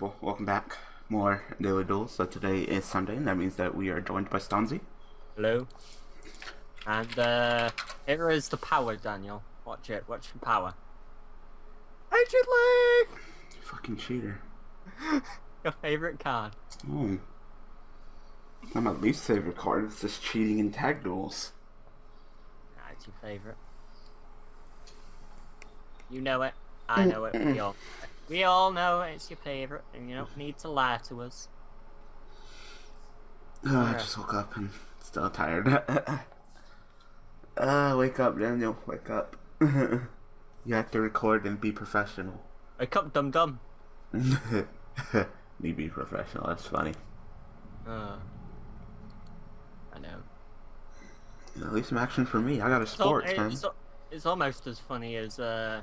people, welcome back. More Daily Duels. So today is Sunday, and that means that we are joined by Stonzy. Hello. And uh, here is the power, Daniel. Watch it. Watch the power. Ancient League! Fucking cheater. Your favorite card. Oh. Not my least favorite card, it's just cheating in tag duels. That's your favorite. You know it. I know it. We all, we all know it's your favorite, and you don't need to lie to us. Oh, I just woke up and still tired. uh, wake up, Daniel. Wake up. you have to record and be professional. Wake up, dum dum. Me be professional, that's funny. Uh, I know. At least some action for me. I got a sports, man. it's, it's almost as funny as uh,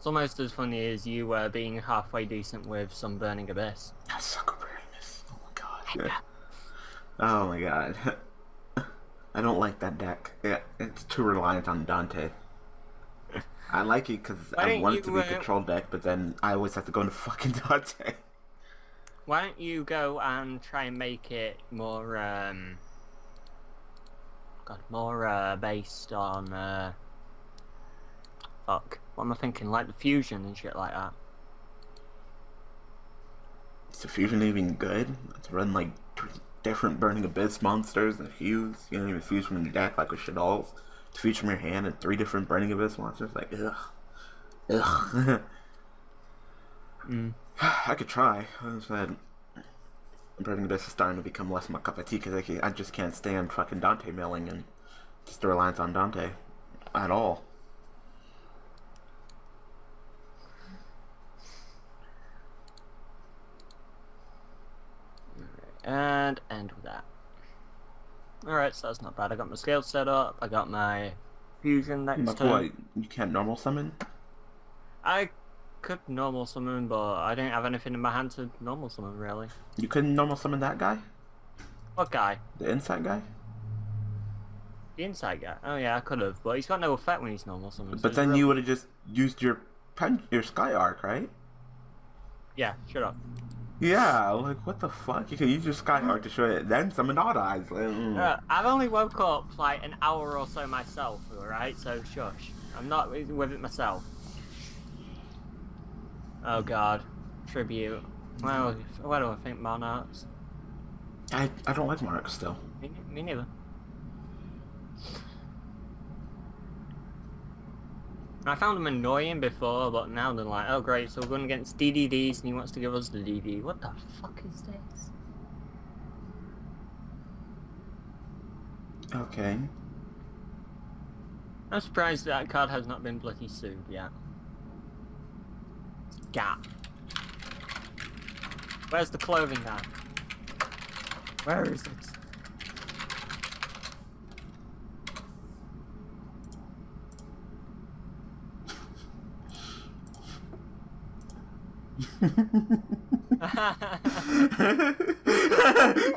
it's almost as funny as you uh, being halfway decent with some burning abyss. I suck at this. Oh my god. oh my god. I don't like that deck. Yeah, it's too reliant on Dante. I like it because I want it to be uh, a control deck, but then I always have to go into fucking Dante. Why don't you go and try and make it more um, God, more uh, based on uh, fuck. What am I thinking? Like the fusion and shit like that. Is the fusion even good? It's run like three different Burning Abyss monsters and fuse. You don't even fuse from your deck like with Shaddolls. To fuse from your hand and three different Burning Abyss monsters. Like, ugh. Ugh. Mm. I could try. I said Burning Abyss is starting to become less my cup of tea because I, I just can't stand fucking Dante milling and just the reliance on Dante at all. And end with that. Alright, so that's not bad. I got my scale set up. I got my fusion next But turn. what? You can't normal summon? I could normal summon, but I didn't have anything in my hand to normal summon, really. You couldn't normal summon that guy? What guy? The inside guy? The inside guy? Oh yeah, I could have, but he's got no effect when he's normal summon. so But it's then you would have just used your pen, your Sky Arc, right? Yeah, shut up. Yeah, like what the fuck? You can use your Sky Arc to show it, then summon Odd Eyes. Like, mm. Uh, I've only woke up like an hour or so myself, alright? So shush. I'm not with with it myself. Oh god. Tribute. Well, what do I think, Monarchs? I, I don't like Monarch still. Me, me neither. I found them annoying before, but now they're like, oh great, so we're going against DDDs and he wants to give us the DD. What the fuck is this? Okay. I'm surprised that card has not been bloody sued yet. Gap. Where's the clothing guy? Where is it?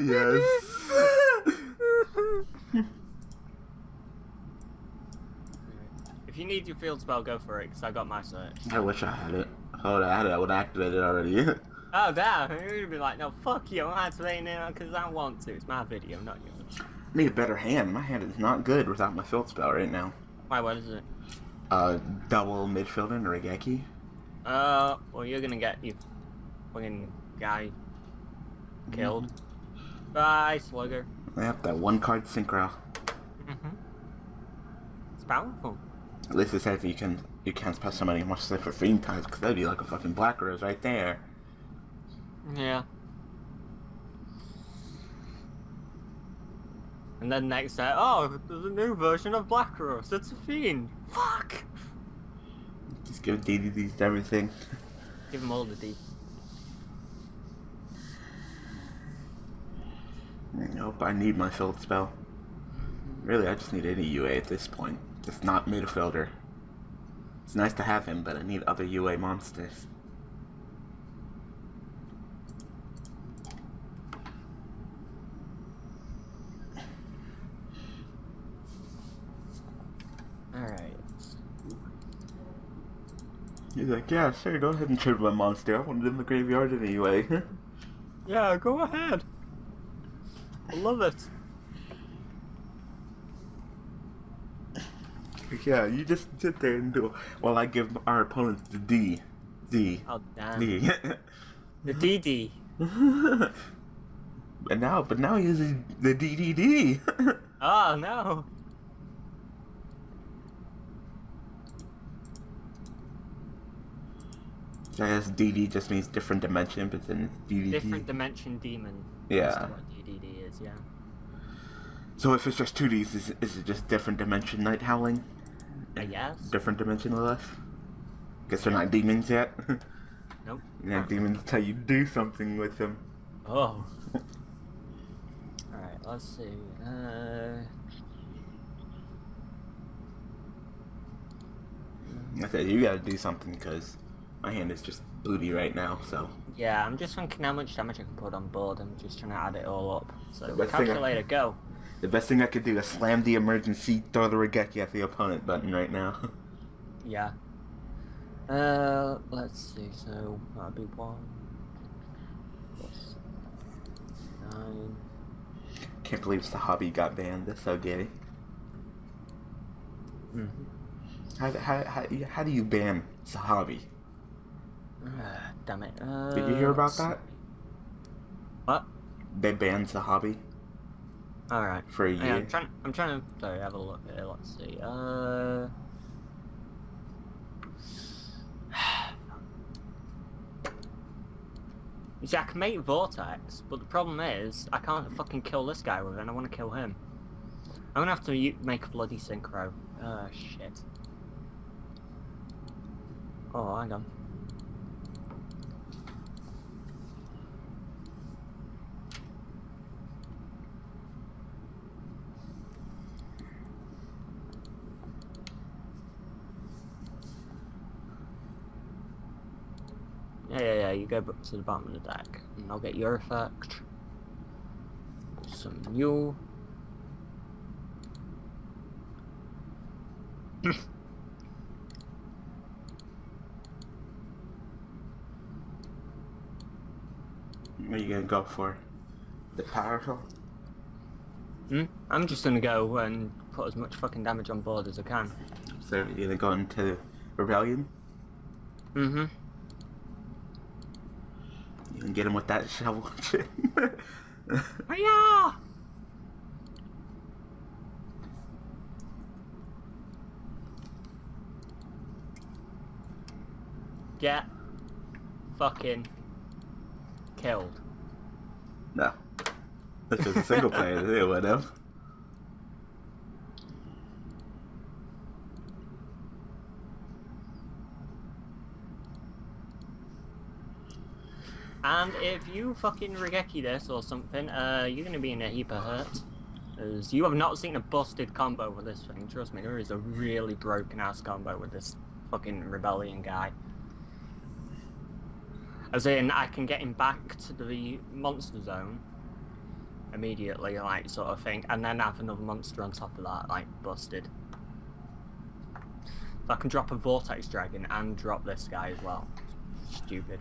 Yes. if you need your field spell, go for it, because I got my search. I wish I had it. Oh, I had it. I would activate it already. Oh, damn, you'd be like, no, fuck you, I'm activating it because I want to. It's my video, not yours. need a better hand. My hand is not good without my field spell right now. Why, what is it? Uh, double midfielder and Raigeki. Uh, well, you're gonna get your fucking guy killed. Bye, Slugger. Yep, that one card synchro. Mm-hmm. It's powerful. At least it says you can you can't spell so many more for fiend types because that'd be like a fucking black rose right there. Yeah. And then next day, oh, there's a new version of Black Rose. It's a fiend. Fuck. Just give DDDs to everything. Give him all the D. Nope, I need my field spell. Mm-hmm. Really, I just need any UA at this point. It's not midfielder. It's nice to have him, but I need other UA monsters. Alright. He's like, yeah, sure, go ahead and trade my monster. I wanted in the graveyard anyway. Yeah, go ahead. I love it. yeah, you just sit there and do while I give our opponents the D. D. Oh damn. D. The DD. but now, but now he uses the DDD. Oh ah, no. I guess DD just means different dimension, but then DDD. Different dimension demon. Yeah. DDD is, yeah. So if it's just 2Ds, is, is it just different dimension night howling? I guess. Different dimension life? Guess they're not demons yet. Nope. yeah, demons tell you do something with them. Oh. Alright, let's see. Uh, I said you gotta do something because my hand is just booty right now. So yeah, I'm just thinking how much damage I can put on board. I'm just trying to add it all up. So, The thing I- calculator, go. the best thing I could do is slam the emergency, throw the Raigeki at the opponent button right now. Yeah. Uh, let's see. So that'll be one plus nine. Can't believe Sahabi got banned. That's so gay. Mm-hmm. How, how, how, how do you ban Sahabi? Damn it. Uh, Did you hear about that? What? They banned the hobby. All right. for a Yeah, year. I'm trying. I'm trying to. Sorry, have a look here. Let's see. Uh. See, I can make Vortex, but the problem is, I can't fucking kill this guy with it, and I want to kill him. I'm gonna have to make a bloody synchro. Oh, shit. Oh, hang on. You go to the bottom of the deck, and I'll get your effect. Some new. What are you gonna go for? The powerful? Hmm? I'm just gonna go and put as much fucking damage on board as I can. So you're gonna go into Rebellion? Mm-hmm. Can get him with that shovel shit. Hiya! Get fucking killed. no. This is a single player, they And if you fucking Raigeki this or something, uh, you're gonna be in a heap of hurt. As you have not seen a busted combo with this thing, trust me, there is a really broken ass combo with this fucking rebellion guy. As in, I can get him back to the monster zone immediately, like, sort of thing, and then have another monster on top of that, like, busted. So I can drop a Vortex Dragon and drop this guy as well. Stupid.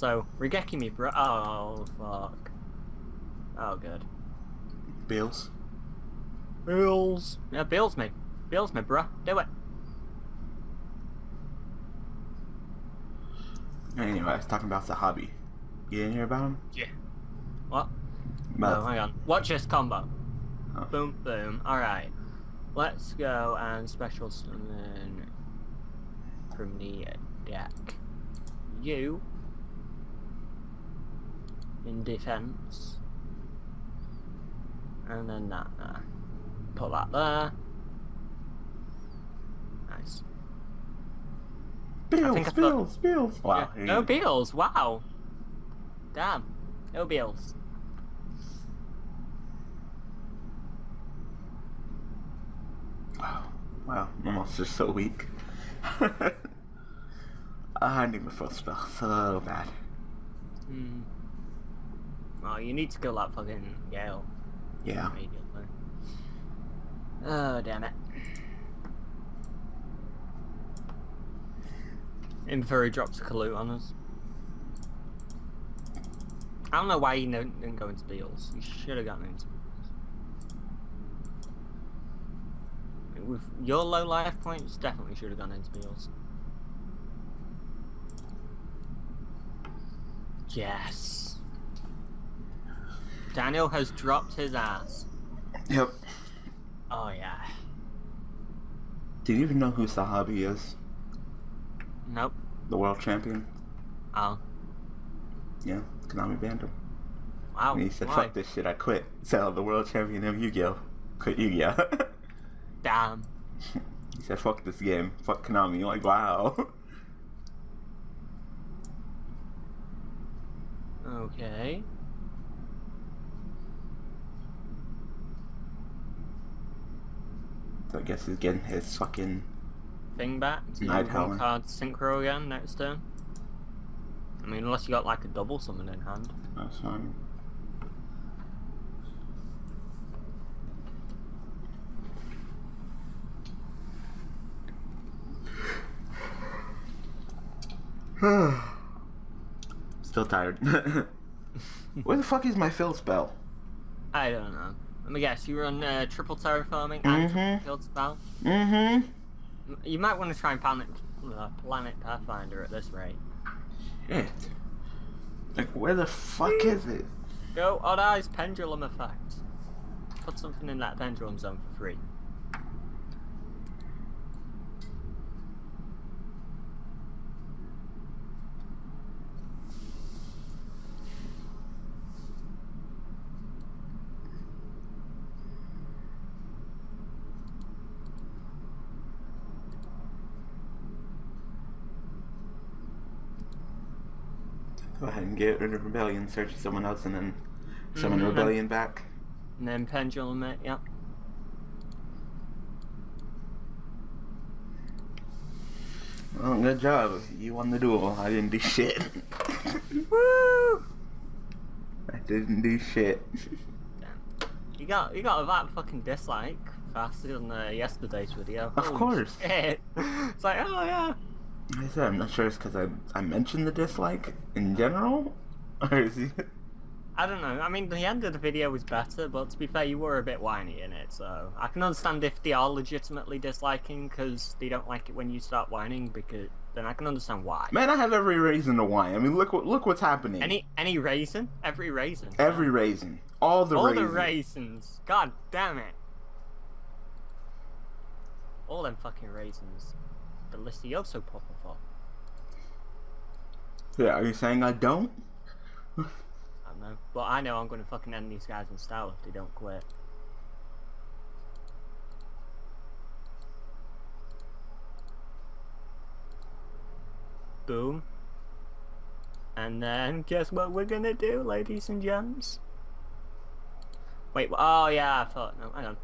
So, Raigeki me, bro. Oh, fuck. Oh, good. Bills? Bills. Yeah, bills me. Bills me, bro. Do it. Anyway, I was talking about Sahabi. You didn't hear about him? Yeah. What? About oh, hang on. Watch this combo. Oh. Boom, boom. Alright. Let's go and special summon from the deck. You in defense. And then that there. Put that there. Nice. Bills, think I thought- Bills, Bills. Wow. Yeah. No Beals, wow. Damn. No Beals. Wow. Wow. My monster's so weak. I need my first spell so bad. Hmm. Well, you need to kill that fucking Gale Yeah. immediately. Oh, damn it. Inferi drops a collude on us. I don't know why you didn't didn't go into Beals. You should have gotten into Beals. With your low life points, definitely should have gone into Beals. Yes. Daniel has dropped his ass. Yep. Oh yeah. Do you even know who Sahabi is? Nope. The world champion? Oh. Yeah, Konami banned him. Wow. And he said, fuck this shit, I quit. So the world champion of Yu-Gi-Oh! Quit Yu-Gi-Oh! Damn. he said, fuck this game. Fuck Konami. You're like, wow. Okay. So I guess he's getting his fucking... Thing back. So Night one card synchro again next turn. I mean, unless you got like a double summon in hand. That's fine. Still tired. Where the fuck is my fill spell? I don't know. Let me guess. You run uh, triple terraforming and triple Mhm. field spell. Mm-hmm. You might want to try and planet, uh, planet Pathfinder at this rate. Shit. Like, where the fuck is it? Go Odd Eyes Pendulum Effect. Put something in that pendulum zone for free. Go ahead and get rid of Rebellion, search someone else, and then summon Mhm. Rebellion back. And then pendulum it, yep. Well, good job. You won the duel. I didn't do shit. Woo! I didn't do shit. Damn. You got you got a that fucking dislike faster than uh, yesterday's video. Of Holy course. shit. It's like, oh yeah. I said, I'm not sure it's because I, I mentioned the dislike in general. Or is he... I don't know. I mean, the end of the video was better, but to be fair, you were a bit whiny in it, so I can understand if they are legitimately disliking because they don't like it when you start whining. Because then I can understand why. Man, I have every reason to whine. I mean, look what look what's happening. Any any raisin, every raisin, every man. raisin, all the all raisins. the raisins. God damn it! All them fucking raisins. Delicioso papa for. Yeah, are you saying I don't? I don't know, but I know I'm gonna fucking end these guys in style if they don't quit. Boom. And then guess what we're gonna do, ladies and gents? Wait, oh yeah, I thought no, hang on.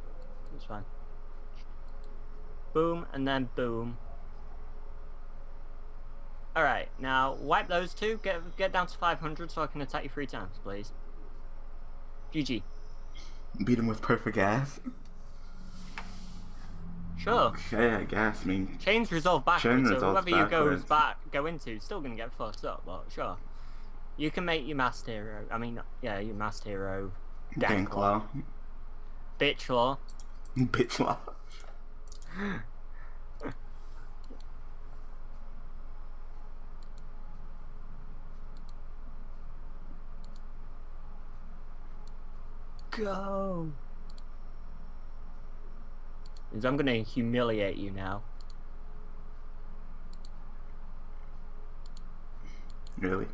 It's fine. Boom and then boom. Alright, now wipe those two, get get down to 500 so I can attack you three times, please. GG. Beat him with perfect ass. Sure. Okay, I guess. I mean, Chains resolve backwards, Chain so whoever you goes back go into, still gonna get fucked up, but sure. You can make your masked hero. I mean, yeah, your masked hero. Dankler. Danklaw. Bitch law. Go. Means I'm gonna humiliate you now. Really?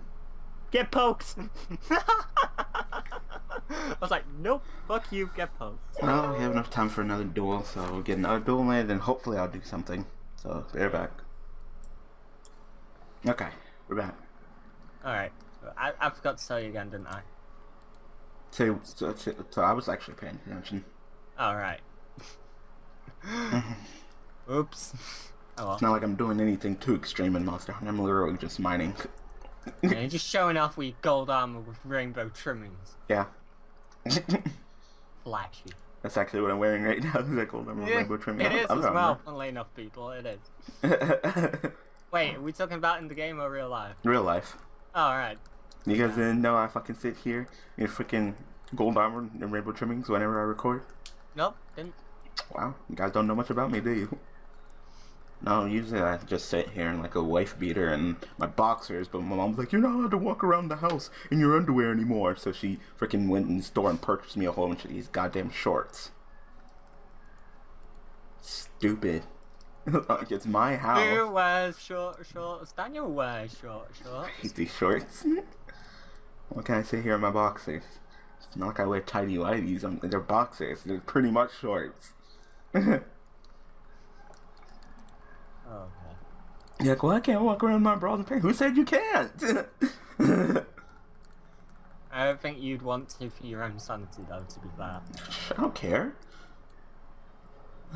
Get poked! I was like, nope, fuck you, get poked. Well, we have enough time for another duel, so we'll get another duel made, and hopefully I'll do something. So, bear back. Okay, we're back. Alright, I, I forgot to tell you again, didn't I? So, so, so, so I was actually paying attention. Alright. Oops. Oh well. It's not like I'm doing anything too extreme in Monster Hunter. I'm literally just mining. Yeah, you're just showing off with gold armor with rainbow trimmings. yeah. Flashy. That's actually what I'm wearing right now. Is that gold armor Yeah, rainbow trim? it is I as don't well, funnily enough, people, it is. Wait, are we talking about in the game or real life? Real life. Oh, alright. You guys didn't know I fucking sit here in freaking gold armor and rainbow trimmings whenever I record? Nope, didn't. Wow, you guys don't know much about me, do you? No, usually I just sit here in like a wife beater and my boxers, but my mom's like, You're not allowed to walk around the house in your underwear anymore. So she freaking went in the store and purchased me a whole bunch of these goddamn shorts. Stupid. like it's my Who house. wears short shorts? Daniel wears short shorts. these shorts. What can I say here in my boxers? It's not like I wear tidy whities. I'm, they're boxers. They're pretty much shorts. Oh, okay. You're like, well, I can't walk around in my bras and pants. Who said you can't? I don't think you'd want to for your own sanity, though, to be fair. I don't care.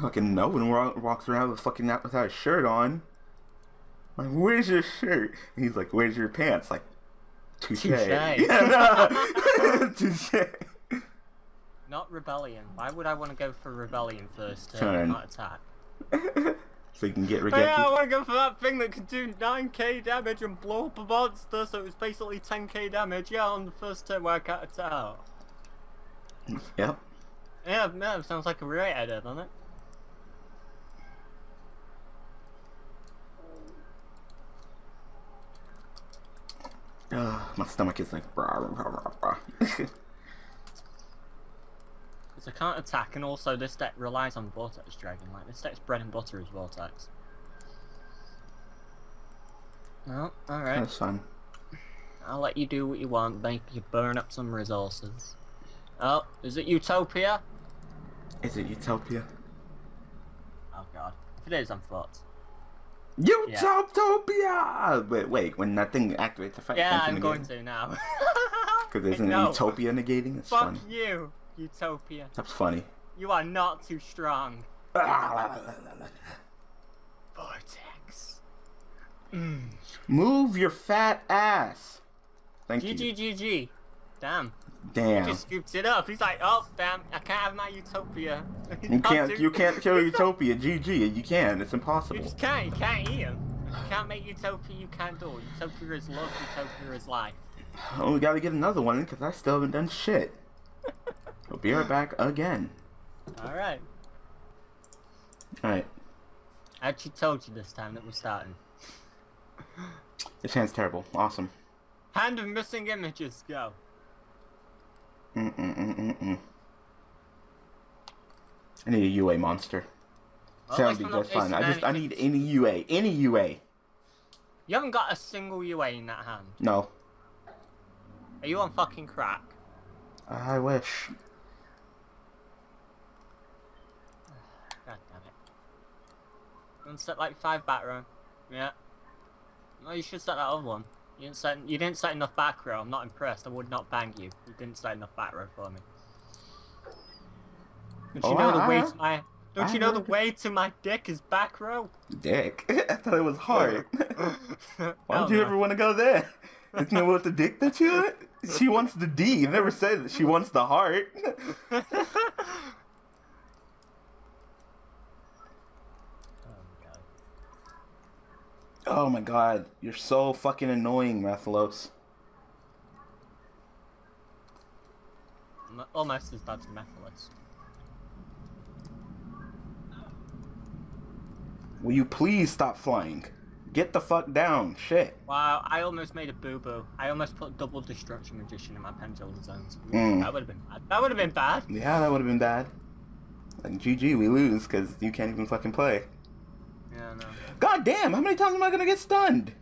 Fucking no one walks around with fucking out without a shirt on. Like, where's your shirt? And he's like, where's your pants? Like, touche. Touche. Yeah, no. touche. Not rebellion. Why would I want to go for rebellion first turn, Turn. not attack? so you can get But yeah, I want to go for that thing that could do 9k damage and blow up a monster, so it was basically 10k damage, yeah, on the first turn where I can't attack. Yep. Yeah, yeah, sounds like a great idea, doesn't it? Ugh, my stomach is like, brah, brah, brah, brah. Because I can't attack, and also this deck relies on Vortex Dragon. Like, this deck's bread and butter is Vortex. Well, alright. That's fun. I'll let you do what you want, make you burn up some resources. Oh, is it Utopia? Is it Utopia? Oh god. If it is, I'm fucked. Utopia! Wait, wait, when that thing activates, the fight Yeah, comes I'm in going to now. Because isn't No. Utopia negating? It's Fuck funny. you, Utopia. That's funny. You are not too strong. Vortex. Mm. Move your fat ass. Thank you. GGGG. Damn. He Damn. just scoops it up. He's like, oh, damn, I can't have my Utopia. You can't. You can't kill Utopia. GG. You can. It's impossible. You just can't. You can't eat him. You can't make Utopia. You can't do it. Utopia is love. Utopia is life. Oh, we gotta get another one because I still haven't done shit. We'll be right back again. All right. All right. I actually told you this time that we're starting. This hand's terrible. Awesome. Hand of missing images. Go. Mm mm mm. I need a UA monster. Well, would be just fun. I just I need any UA. Any UA. You haven't got a single UA in that hand. No. Are you on fucking crack? I wish. God damn it. You want to set like five back row? Yeah. No, you should set that other one. You didn't set. You didn't set enough back row. I'm not impressed. I would not bang you. You didn't set enough back row for me. Don't you Oh, know the way I- to my? Don't I you know the way to my dick is back row? Dick. I thought it was hard. Why would you ever want to go there? Isn't that what the dick that you want? She wants the D. You never said that she wants the heart. Oh, God. Oh my god, you're so fucking annoying, Rathalos. Almost as bad as Mephiles. Will you please stop flying? Get the fuck down. Shit. Wow, I almost made a boo boo. I almost put double destruction magician in my pendulum zones. Mm. That would have been bad. That would have been bad. Yeah, that would have been bad. And GG, we lose because you can't even fucking play. Yeah, no. God damn, how many times am I gonna get stunned?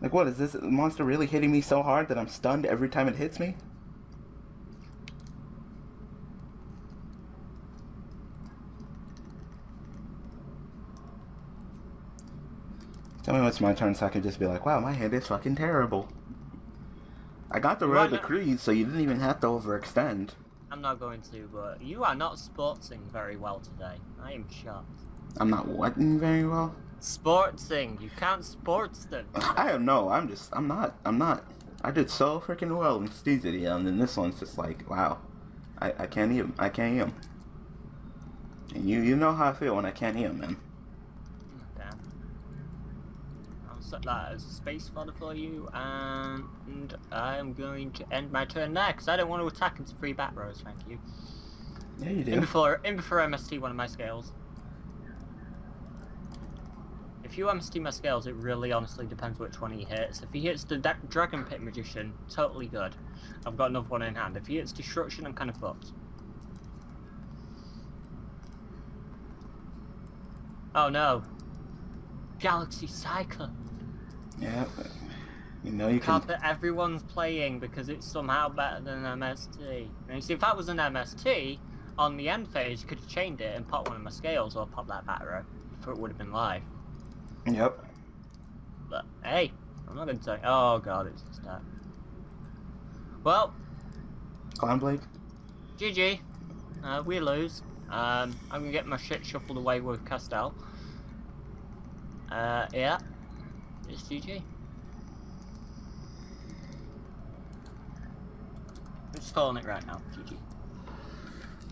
Like, what is this monster really hitting me so hard that I'm stunned every time it hits me? Tell me when it's my turn so I can just be like, wow, my hand is fucking terrible. I got the royal decree, so you didn't even have to overextend. I'm not going to, but you are not sportsing very well today. I am shocked. I'm not wetting very well. Sportsing, you can't sports them. I don't know. I'm just. I'm not. I'm not. I did so freaking well in Steezity, and then this one's just like, wow. I, I can't even. I can't even. And you you know how I feel when I can't heal, man. Damn. I'll set that as a space fodder for you, and I'm going to end my turn there because I don't want to attack into three bat rows. Thank you. Yeah, you In before, in before MST one of my scales. If you MST my scales, it really honestly depends which one he hits. If he hits the Dragon Pit Magician, totally good. I've got another one in hand. If he hits Destruction, I'm kind of fucked. Oh no. Galaxy Cyclone. Yeah. You know you can. Card that everyone's playing because it's somehow better than MST. And you see, if that was an MST, on the end phase, you could have chained it and popped one of my scales or popped that batter if it would have been live. Yep. But hey, I'm not going to say. Oh god, it's just that. Well, Clown blade. GG. Uh, we lose. Um, I'm gonna get my shit shuffled away with Castel. Uh, yeah. It's GG. I'm just calling it right now. GG.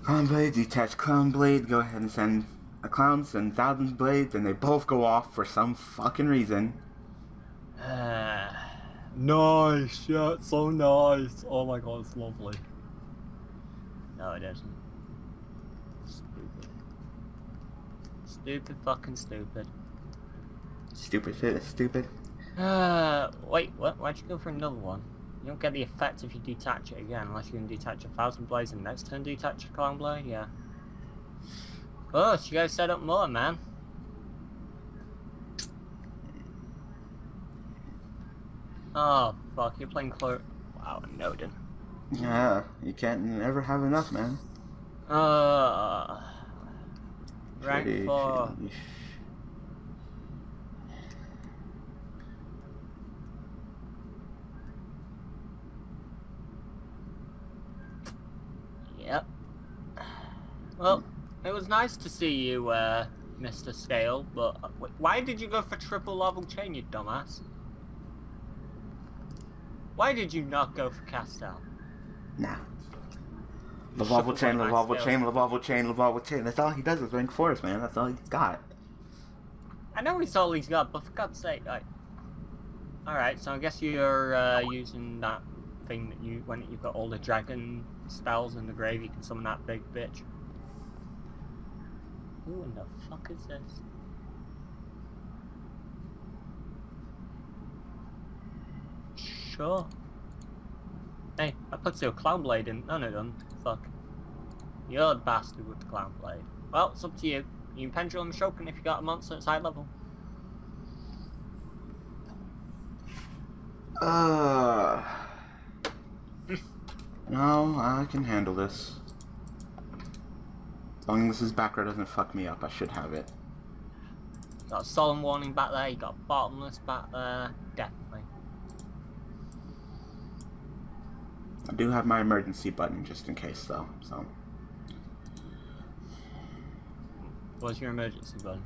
Clown blade. Detach clown blade. Go ahead and send a clown. Send thousand blades, and they both go off for some fucking reason. Uh, nice. Yeah, it's so nice. Oh my god, it's lovely. No, it isn't. Stupid. Stupid fucking stupid. Stupid shit. is Stupid. Uh, wait, what? Why'd you go for another one? You don't get the effect if you detach it again, unless you can detach a thousand blades and next turn detach a clown blade, yeah. Oh, so you guys set up more, man. Oh, fuck, you're playing Clo- Wow, Noden. Yeah. You can't ever have enough, man. Uh, rank Shitty, 4. shitty. Yep. Well, it was nice to see you, uh, Mr. Scale, but uh, why did you go for triple level chain, you dumbass? Why did you not go for Castel? Nah. You Lavalval chain, one of my Lavalval scales. chain, Lavalval chain, Lavalval chain. That's all he does is rank force, man. That's all he's got. I know he's all he's got, but for God's sake, like... Alright, so I guess you're, uh, using that thing that you, when you've got all the dragon spells in the grave, you can summon that big bitch. Who in the fuck is this? Sure. Hey, I put your clown blade in. No, no, don't. Fuck. You're the bastard with the clown blade. Well, it's up to you. You can pendulum shoken if you got a monster that's high level. Uh. no, I can handle this. As long as his back row doesn't fuck me up, I should have it. Got a solemn warning back there, you got bottomless back there. Definitely. I do have my emergency button just in case, though. So What's your emergency button?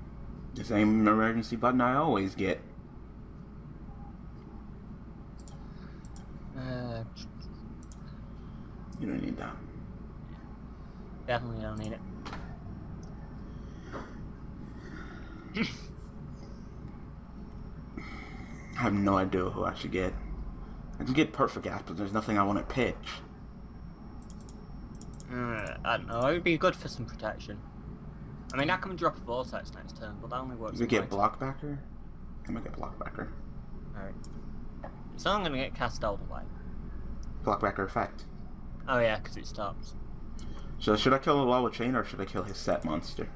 the same emergency button I always get. Uh, You don't need that. definitely don't need it. I have no idea who I should get. I can get perfect gas, but there's nothing I want to pitch. Uh, I don't know, it would be good for some protection. I mean, I can drop a vortex next turn, but that only works. You get light. blockbacker. I'm gonna get blockbacker. Alright. So I'm gonna get cast the way. Blockbacker effect. Oh yeah, because it stops. So should I kill the Lava Chain or should I kill his set monster?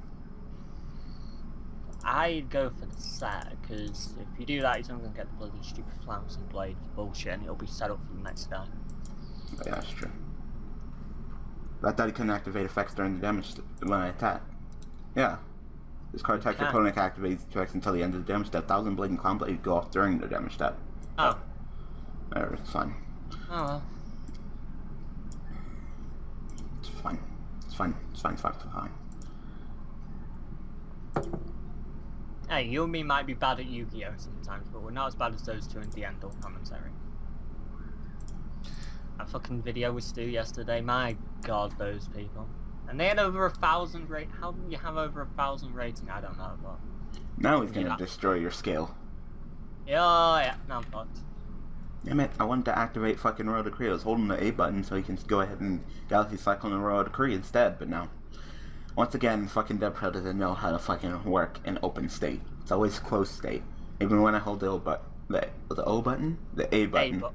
I'd go for the set, because if you do that, he's not gonna get the bloody stupid flouncing blade bullshit, and it'll be set up for the next guy. Oh, yeah, that's true. I thought he couldn't activate effects during the damage when I attack. Yeah. This card attacks your opponent activates effects until the end of the damage step. Thousand Blade and Clown Blade go off during the damage step. Oh. There, it's fine. Oh well. It's fine. It's fine. It's fine. It's fine. It's fine. Hey, you and me might be bad at Yu-Gi-Oh! sometimes, but we're not as bad as those two in the Endel commentary. That fucking video with Stu yesterday, my god, those people. And they had over a thousand rate. How do you have over a thousand rating? I don't know, but Now he's gonna Yeah. destroy your scale. yeah, yeah. No, I'm fucked. Damn it, I wanted to activate fucking Royal Decree. I was holding the A button so he can go ahead and Galaxy Cyclone and Royal Decree instead, but no. Once again, fucking DevPro doesn't know how to fucking work in open state. It's always closed state. Even when I hold the O button. The, the O button? The A Hey, button. but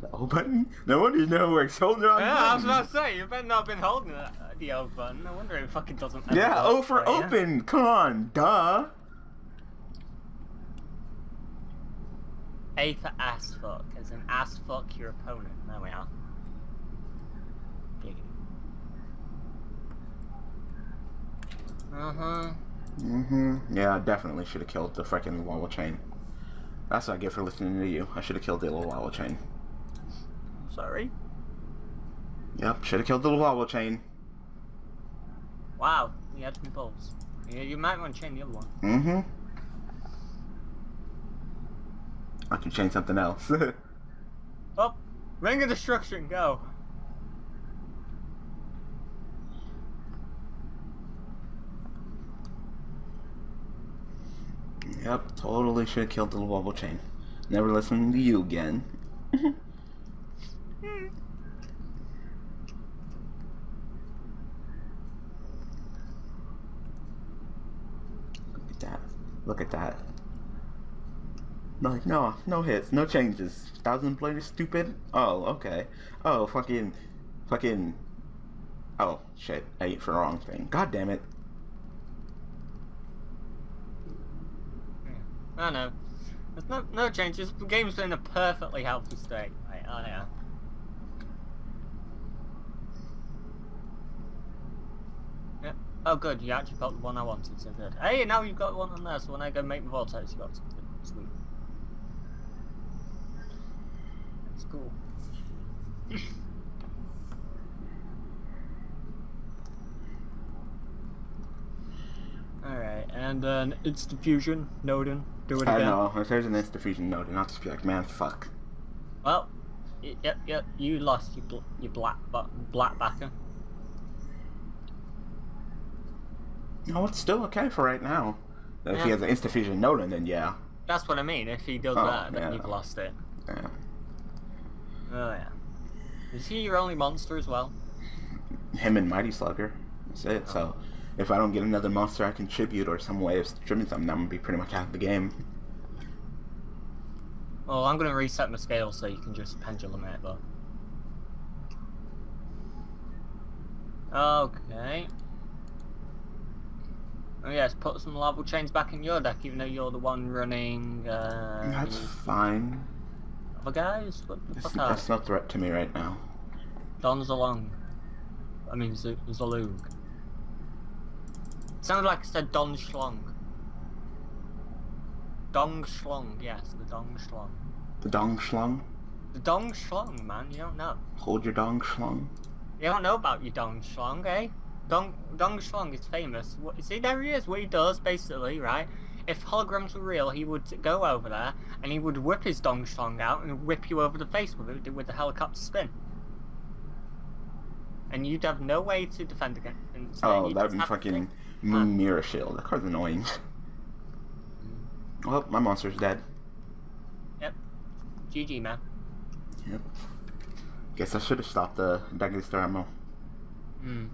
The O button? No wonder you know it works. Hold it on. yeah, I was about to say you better not have been holding the, the O button. No wonder it fucking doesn't. ever Yeah, work O for you. open. Come on, duh. A for ass fuck, as in ass fuck your opponent. There we are. Uh huh. Mm-hmm. Yeah, I definitely should have killed the freaking Wawa chain. That's what I get for listening to you. I should have killed the little Wawa chain. Sorry. Yep, should have killed the little Wawa chain. Wow, you had some balls. You, you might want to change the other one. Mm-hmm. I can change something else. Oh, ring of destruction, go. Yep, totally should have killed the wobble chain. Never listening to you again. Look at that. Look at that. Like, no, no hits, no changes. Thousand players stupid? Oh, okay. Oh, fucking, fucking. Oh, shit. I ate for the wrong thing. God damn it. I know. There's no no changes. The game's in a perfectly healthy state. Right, oh yeah. Yep. Oh good, you actually got the one I wanted, so good. Hey, now you've got one on there, so when I go make my vortex, you got something. Sweet. That's cool. Alright, and uh, then it's diffusion, Noden, do it again. I know. If there's an institution note, and I'll just be like, man, fuck. Well, yep, yep, you lost your, bl- your black black backer. No, it's still okay for right now. If he has an institution note, then yeah. That's what I mean. If he does Oh, that, then yeah. you've lost it. yeah. Oh yeah. Is he your only monster as well? Him and Mighty Slugger. That's it. So, oh. If I don't get another monster I can tribute or some way of trimming something, I'm gonna be pretty much out of the game. Well, I'm gonna reset my scale so you can just pendulum it, but. Okay. Oh yes, put some level chains back in your deck, even though you're the one running. Uh, That's fine. other guys. What the It's, fuck that's no threat to me right now. Don's Zalong. I mean Z- Zalug. Sounded like I said Don Schlong. Dong Schlong, yes, the Dong Schlong. The dong schlong? The Dong Schlong, man, you don't know. Hold your dong schlong? You don't know about your Dong Schlong, eh? Dong, Dong Schlong is famous. What, see, there he is, what he does, basically, right? If holograms were real, he would go over there, and he would whip his Dong Schlong out and whip you over the face with it, with the helicopter spin. And you'd have no way to defend against him. Oh, that would be fucking moon mirror shield. That card's annoying. Well, my monster's dead. Yep. GG, man. Yep. Guess I should have stopped the Dagger ammo. Hmm.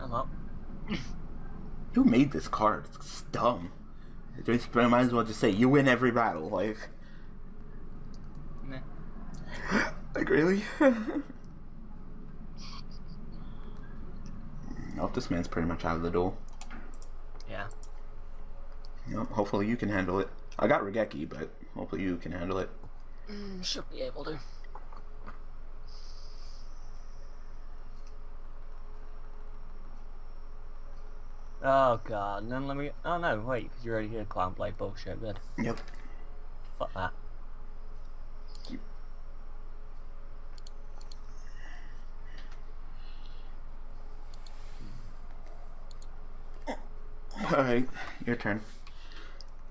Oh well. Who made this card? It's dumb. Just, I might as well just say you win every battle. Like, Meh. like really? I hope this man's pretty much out of the duel. Yeah. Yep, hopefully you can handle it. I got Raigeki, but hopefully you can handle it. Mm, should be able to. Oh god, and then let me. Oh no, wait, because you already did clown blade bullshit. Good. Yep. Fuck that. Alright, your turn.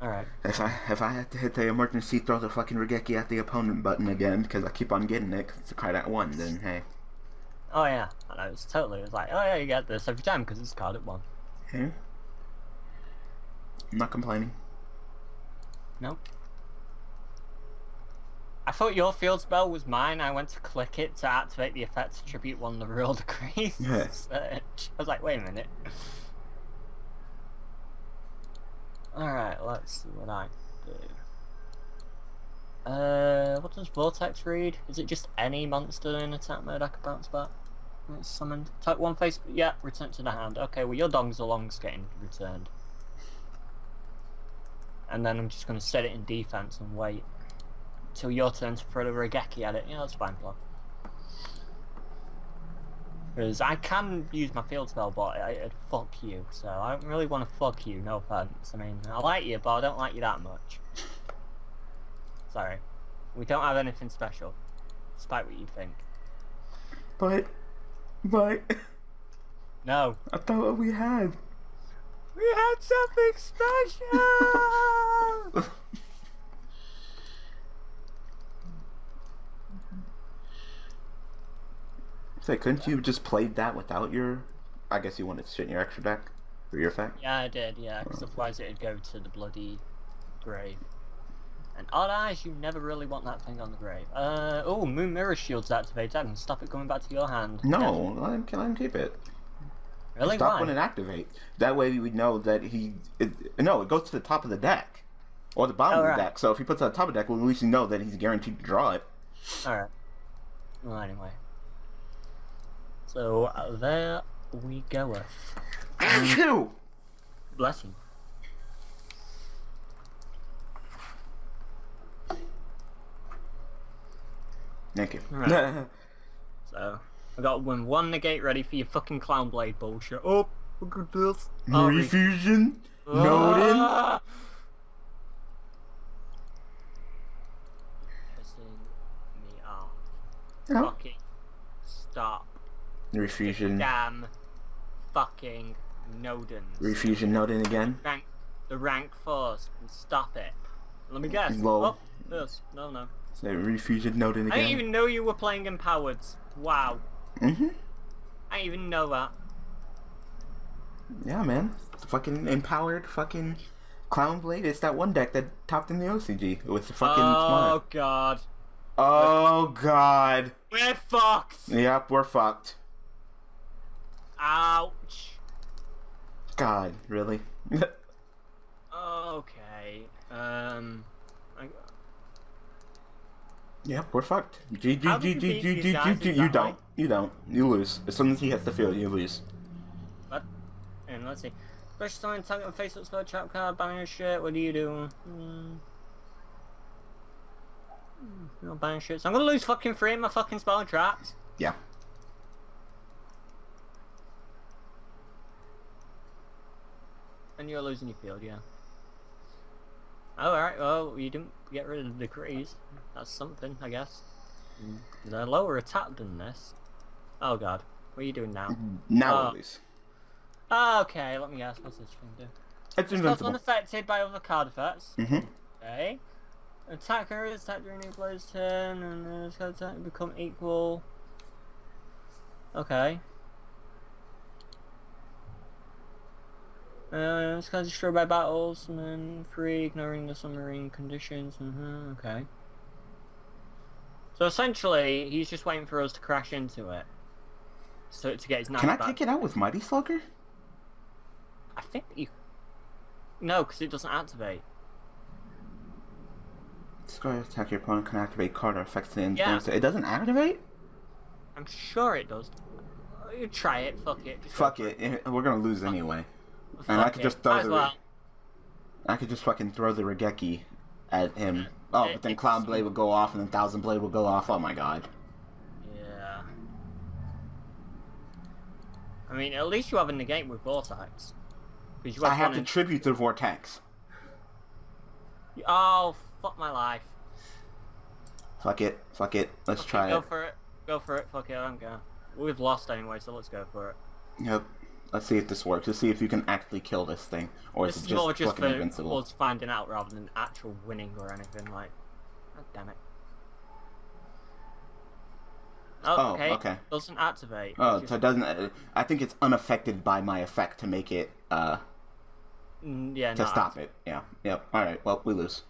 Alright. If I if I had to hit the emergency throw the fucking Raigeki at the opponent button again because I keep on getting it 'cause it's a card at one, then hey, Oh yeah. And I was totally was like, oh yeah, you get this every time because it's card at one. hey, I'm not complaining. Nope. I thought your field spell was mine. I went to click it to activate the effect to tribute one of the real decrees. Yeah. I was like, wait a minute. Alright, let's see what I do. Uh, what does Vortex read? Is it just any monster in attack mode I can bounce back? It's summoned. Type one face. Yeah, return to the hand. Okay, well your dong's along's getting returned. And then I'm just gonna set it in defense and wait till your turn to throw the Raigeki at it. Yeah, that's fine, block. Because I can use my field spell, but I, I'd fuck you, so I don't really want to fuck you, no offense. I mean, I like you, but I don't like you that much. Sorry. We don't have anything special, despite what you think. But, but No. I thought we had. We had something special! Say, couldn't you just played that without your? I guess you wanted to shit in your extra deck for your effect. yeah, I did, yeah, because otherwise it'd go to the bloody grave. And odd eyes, you never really want that thing on the grave. Uh, oh, Moon Mirror Shield's activated. I can stop it coming back to your hand. No, let him, let him keep it. Really? Stop Why? when it activates. That way we know that he. It, no, it goes to the top of the deck. Or the bottom Oh, of the right. deck. So if he puts it on top of the deck, we'll at least know that he's guaranteed to draw it. Alright. Well, anyway. So, uh, there we go. Two! Bless you. Thank you. Right. So, I got one, one negate ready for your fucking clown blade bullshit. Oh, look at this. Oh, re- Refusion? Ah! Pissing me off. No. Fucking stop. Refusion. Damn fucking Nodens. Refusion Noden again. rank, the rank fours. Stop it. Let me guess. Lol. Oh, this. No, no. So Refusion Noden again. I didn't even know you were playing Empowered. Wow. Mm-hmm. I didn't even know that. Yeah, man. Fucking empowered fucking Clown Blade. It's that one deck that topped in the OCG with the fucking oh smart. god. Oh god. We're fucked. Yep, we're fucked. Ouch. God, really? Okay. Um. I, yep, we're fucked. G G How G G you G G G. You don't. You don't. You lose. As soon as he hits the field, you lose. what? And let's see. Special time, target on face up spell trap card, banner shit. What do you do? Hmm. No banner shit. So I'm gonna lose fucking three of my fucking spell traps. Yeah. And you're losing your field, yeah. Oh, alright, well, you didn't get rid of the decrees. That's something, I guess. They're lower attack than this. Oh god, what are you doing now? Now Uh, at least. Okay, let me guess, what's this thing do? It's invincible. unaffected by other card effects. Mm-hmm. Okay. Attacker is attacked during the player's turn, and this card attack become equal. Okay. Uh, this card's destroyed by battles, and then free, ignoring the submarine conditions. hmm okay. So essentially, he's just waiting for us to crash into it. So to get his knife Can I back. take it out with Mighty Slugger? I think you. No, because it doesn't activate. Scar attack your opponent can activate card or affects the end. Yeah. It doesn't activate? I'm sure it does. You try it. Fuck it. Just Fuck it. eh, We're gonna lose anyway. And I could it. just throw Might the- well. I could just fucking throw the Raigeki at him. Oh, It- but then it's- Cloud Blade would go off and then Thousand Blade would go off. Oh my god. Yeah. I mean, at least you have a negate with Vortex. Because you I have have one to in- tribute the Vortex. Oh, fuck my life. Fuck it. Fuck it. Let's Okay, try go it. Go for it. Go for it. Fuck it. I'm going. We've lost anyway, so let's go for it. Yep. Let's see if this works. Let's see if you can actually kill this thing, or This is it just just fucking for invincible? us finding out rather than actual winning or anything. Like, God damn it. Oh, okay. okay. Doesn't activate. Oh, Just- so it doesn't. Uh, I think it's unaffected by my effect to make it uh Mm, yeah, to stop it. Yeah. Yep. All right. Well, we lose.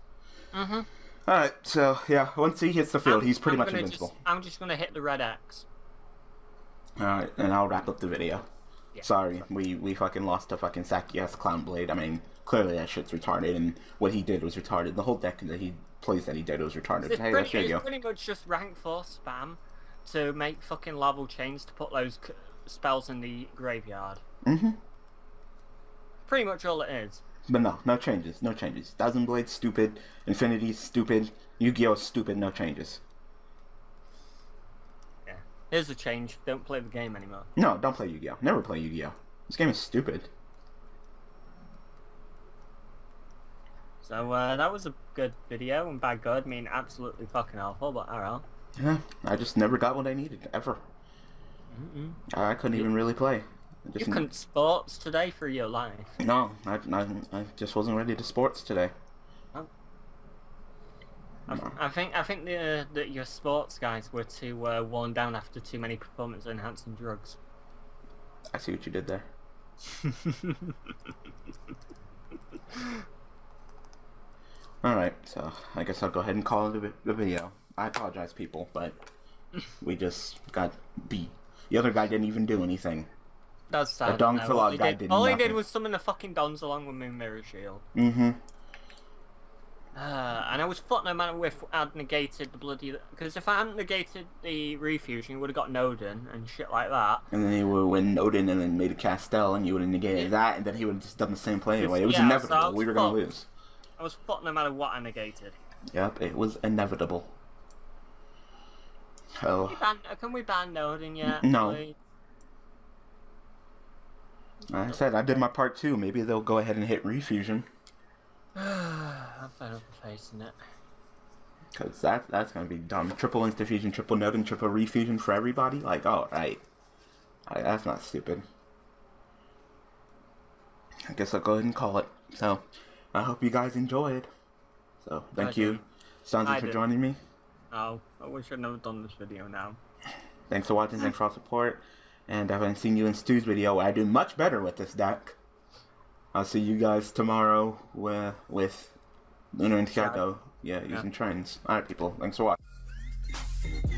Mm-hmm. All right. So yeah, once he hits the field, he's pretty I'm much invincible. Just, I'm just gonna hit the red X. All right, and I'll wrap up the video. Yeah. Sorry, we we fucking lost to fucking Sakias Clown Blade. I mean, clearly that shit's retarded, and what he did was retarded. The whole deck that he plays that he did was retarded. It's, hey, pretty, there you it's go. pretty much just rank 4 spam to make fucking level chains to put those spells in the graveyard. Mm-hmm. Pretty much all it is. But no, no changes, no changes. Thousand Blade, stupid. Infinity, stupid. Yu-Gi-Oh, stupid. No changes. Here's a change. Don't play the game anymore. No, don't play Yu-Gi-Oh. Never play Yu-Gi-Oh. This game is stupid. So uh, that was a good video, and by good, I mean absolutely fucking awful, but alright. Yeah, I just never got what I needed ever. Mm-mm. I, I couldn't even really play. I You couldn't sports today for your life. No, I, I, I just wasn't ready to sports today. I, think I think the, that your sports guys were too uh, worn down after too many performance enhancing drugs. I see what you did there. Alright, so I guess I'll go ahead and call it a, video. I apologize, people, but we just got beat. The other guy didn't even do anything. That's sad. No. Falog all guy did, did all he did was summon the fucking dons along with Moon Mirror Shield. Mm-hmm. Uh, and I was fucked no matter if I'd negated the bloody. Because if I hadn't negated the refusion, you would have got Noden and shit like that. And then he would have win Odin and then made a Castel, and you would have negated that, and then he would have just done the same play anyway. It was Yeah, so inevitable. was we were going to lose. I was fucked no matter what I negated. Yep, it was inevitable. Oh, Can we ban, can we ban Noden yet? No. please? like I said, I did my part too. Maybe they'll go ahead and hit Refusion. I'm fed up with facing it. Because that, that's going to be dumb. Triple Insta Fusion, triple Node, and triple Refusion for everybody? Like, alright. I, that's not stupid. I guess I'll go ahead and call it. So, I hope you guys enjoyed. So, thank I you, did. Stonzy, I for joining me. Oh, I wish I'd never done this video now. Thanks for watching, thanks for all support. And I haven't seen you in Stu's video where I do much better with this deck. I'll see you guys tomorrow where, with Lunar and Shadow. Yeah, using trains. Alright, people. Thanks for watching.